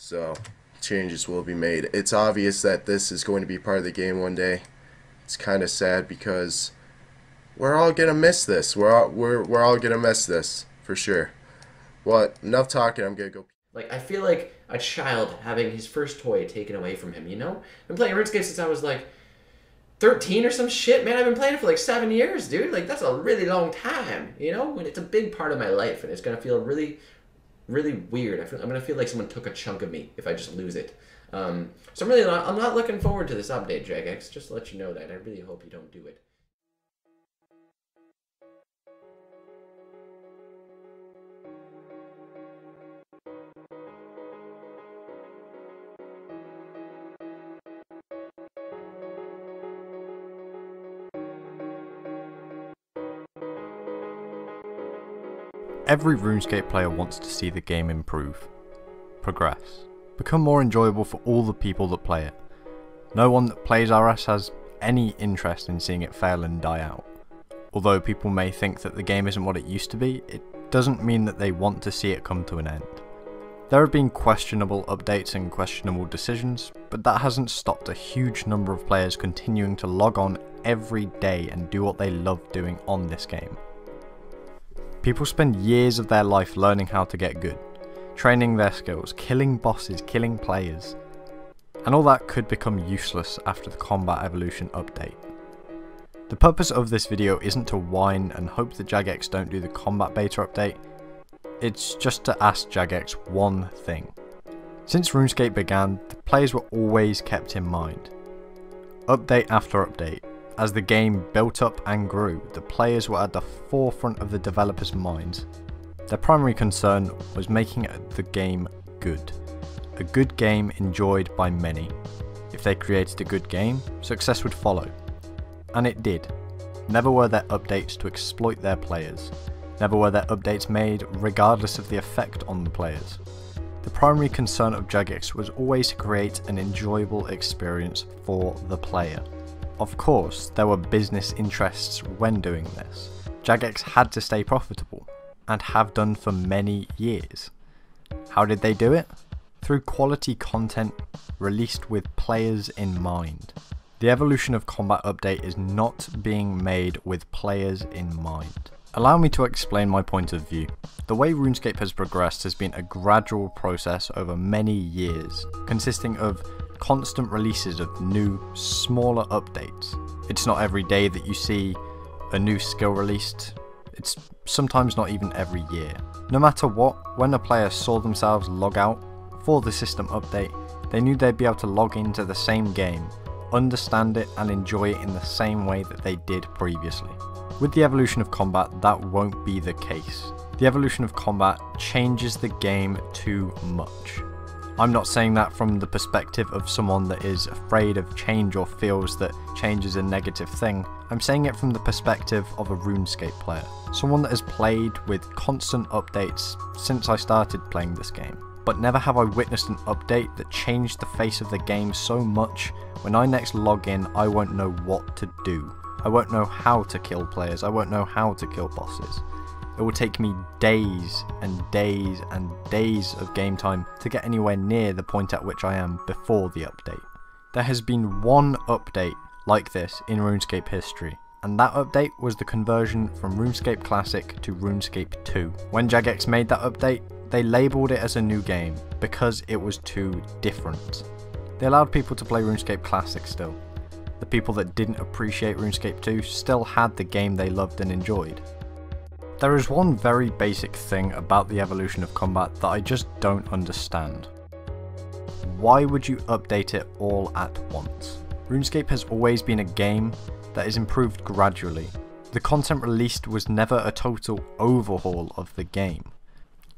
So changes will be made. It's obvious that this is going to be part of the game one day. It's kind of sad because we're all gonna miss this. We're all we're we're all gonna miss this for sure. Well, enough talking. I'm gonna go. Like I feel like a child having his first toy taken away from him. You know, I've been playing RuneScape since I was like thirteen or some shit. Man, I've been playing it for like seven years, dude. Like that's a really long time. You know, when it's a big part of my life, and it's gonna feel really, really weird. I feel, I'm gonna feel like someone took a chunk of me if I just lose it. Um, so I'm really not. I'm not looking forward to this update, Jagex. Just to let you know that. I really hope you don't do it. Every RuneScape player wants to see the game improve, progress, become more enjoyable for all the people that play it. No one that plays RS has any interest in seeing it fail and die out. Although people may think that the game isn't what it used to be, it doesn't mean that they want to see it come to an end. There have been questionable updates and questionable decisions, but that hasn't stopped a huge number of players continuing to log on every day and do what they love doing on this game. People spend years of their life learning how to get good, training their skills, killing bosses, killing players, and all that could become useless after the Combat Evolution update. The purpose of this video isn't to whine and hope that Jagex don't do the Combat Beta update, it's just to ask Jagex one thing. Since RuneScape began, the players were always kept in mind. Update after update, as the game built up and grew, the players were at the forefront of the developers' minds. Their primary concern was making the game good. A good game enjoyed by many. If they created a good game, success would follow. And it did. Never were there updates to exploit their players. Never were there updates made regardless of the effect on the players. The primary concern of Jagex was always to create an enjoyable experience for the player. Of course, there were business interests when doing this. Jagex had to stay profitable, and have done for many years. How did they do it? Through quality content released with players in mind. The Evolution of Combat update is not being made with players in mind. Allow me to explain my point of view. The way RuneScape has progressed has been a gradual process over many years, consisting of constant releases of new, smaller updates. It's not every day that you see a new skill released, it's sometimes not even every year. No matter what, when a player saw themselves log out for the system update, they knew they'd be able to log into the same game, understand it and enjoy it in the same way that they did previously. With the evolution of combat, that won't be the case. The evolution of combat changes the game too much. I'm not saying that from the perspective of someone that is afraid of change or feels that change is a negative thing. I'm saying it from the perspective of a RuneScape player. Someone that has played with constant updates since I started playing this game. But never have I witnessed an update that changed the face of the game so much, when I next log in I won't know what to do. I won't know how to kill players, I won't know how to kill bosses. It will take me days and days and days of game time to get anywhere near the point at which I am before the update. There has been one update like this in RuneScape history, and that update was the conversion from RuneScape Classic to RuneScape 2. When Jagex made that update, they labelled it as a new game because it was too different. They allowed people to play RuneScape Classic still. The people that didn't appreciate RuneScape 2 still had the game they loved and enjoyed. There is one very basic thing about the evolution of combat that I just don't understand. Why would you update it all at once? RuneScape has always been a game that is improved gradually. The content released was never a total overhaul of the game.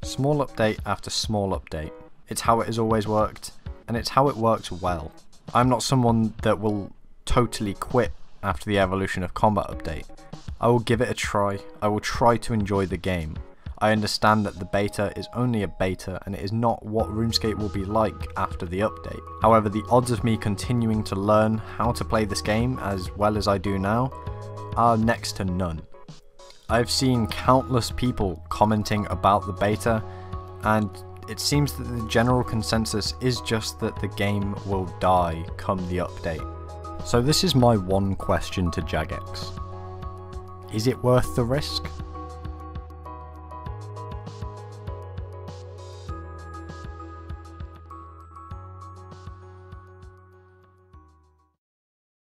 Small update after small update. It's how it has always worked, and it's how it works well. I'm not someone that will totally quit after the evolution of combat update. I will give it a try, I will try to enjoy the game. I understand that the beta is only a beta and it is not what RuneScape will be like after the update. However, the odds of me continuing to learn how to play this game as well as I do now are next to none. I've seen countless people commenting about the beta and it seems that the general consensus is just that the game will die come the update. So this is my one question to Jagex. Is it worth the risk?